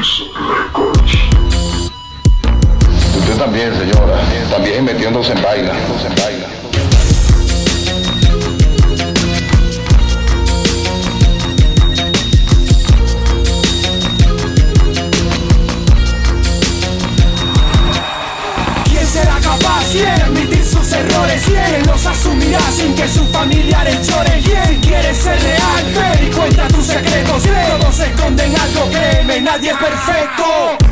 Usted también, señora, también metiéndose en baila, en baila. ¿Quién será capaz de admitir sus errores? ¿Quién los asumirá sin que sus familiares nadie es perfecto.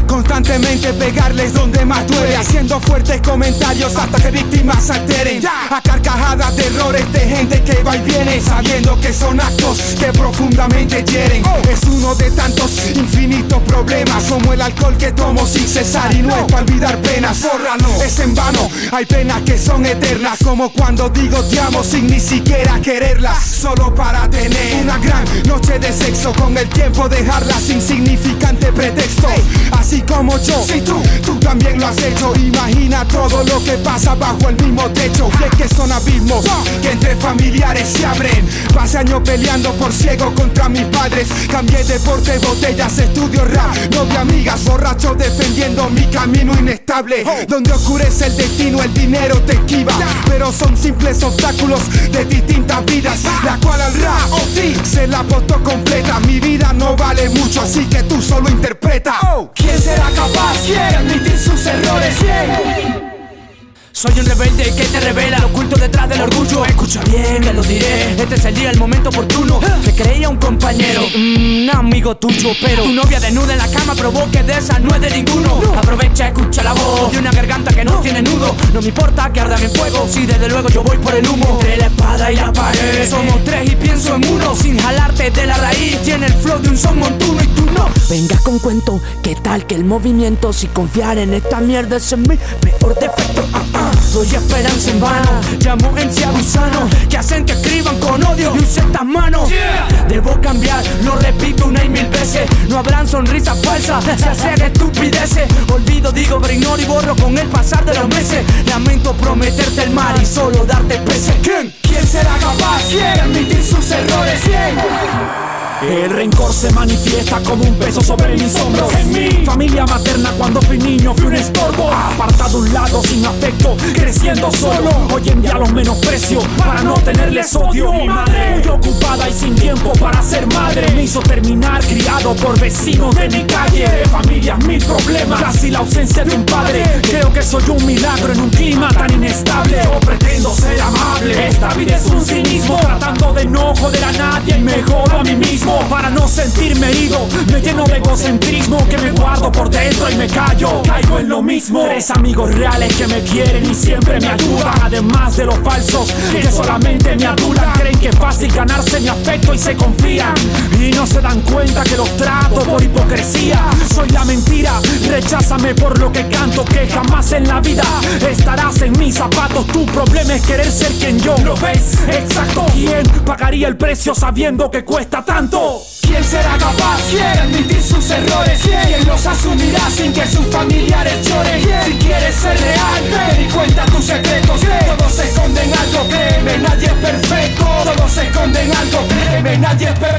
Constantemente pegarles donde más duele. Haciendo fuertes comentarios hasta que víctimas se alteren. A carcajadas de errores de gente que va y viene Sabiendo que son actos que profundamente hieren. Es uno de tantos infinitos problemas Como el alcohol que tomo sin cesar Y no es para olvidar penas, bórralo. Es en vano, hay penas que son eternas Como cuando digo te amo sin ni siquiera quererlas Solo para tener una gran noche de sexo Con el tiempo dejarlas insignificante pretexto. Así como yo, si tú, tú también lo has hecho. Imagina todo lo que pasa bajo el mismo techo. Y es que son abismos que entre familiares se abren. Pasé años peleando por ciego contra mis padres. Cambié deporte, botellas, estudio rap. Novia, amigas, borracho defendiendo mi camino inestable. Donde oscurece el destino, el dinero te esquiva. Pero son simples obstáculos de distintas vidas La cual al rap o ti se la apostó completa. Mi vida no vale mucho, así que tú solo interpreta. ¿Quién será capaz de Soy un rebelde que te revela lo oculto detrás del orgullo. Escucha bien, te lo diré. Este es el día, el momento oportuno. Me creía un compañero, un amigo tuyo, pero tu novia desnuda en la cama provoque de esa no es de ninguno. Aprovecha, escucha la voz de una garganta que no tiene nudo. No me importa que ardan en fuego, si desde luego yo voy por el humo. Entre la espada y la pared, somos tres y pienso en uno. Sin jalarte de la raíz, tiene el flow de un no. Venga con cuento, ¿qué tal que el movimiento? Si confiar en esta mierda es en mi peor defecto. Ah, ah. Doy esperanza en vano, llamo en gusano Que hacen que escriban con odio y usen estas manos Debo cambiar, lo repito una y mil veces No habrán sonrisas falsas, se hacen estupideces Olvido, digo, pero ignoro y borro con el pasar de los meses Lamento prometerte el mar y solo darte peces ¿Quién? ¿Quién será capaz de admitir sus errores? ¿Quién? El rencor se manifiesta como un peso sobre mis hombros. En mi familia materna, cuando fui niño, fui un estorbo. Apartado un lado, sin afecto, creciendo solo. Hoy en día los menosprecio para no tenerles odio. Mi madre, muy ocupada y sin tiempo para ser madre, me hizo terminar criado por vecinos de mi calle. Familias, mil problemas, casi la ausencia de un padre. Creo que soy un milagro en un clima tan inestable. Yo pretendo ser amable. Esta vida es un no joder a nadie y me jodo a mí mismo. Para no sentirme herido, me lleno de egocentrismo que me guardo por dentro y me callo. Caigo en lo mismo. Tres amigos reales que me quieren y siempre me ayudan. Además de los falsos que solamente me adulan. Creen que es fácil ganarse mi afecto y se confían. Y no se dan cuenta que los trato por hipocresía. Por lo que canto. Que jamás en la vida estarás en mis zapatos. Tu problema es querer ser quien yo. ¿Lo ves? Exacto. ¿Quién pagaría el precio sabiendo que cuesta tanto? ¿Quién será capaz de admitir sus errores? ¿Quién los asumirá sin que sus familiares lloren? Si quieres ser real, ven y cuenta tus secretos Todos esconden algo, créeme, nadie es perfecto Todos esconden algo, créeme, nadie es perfecto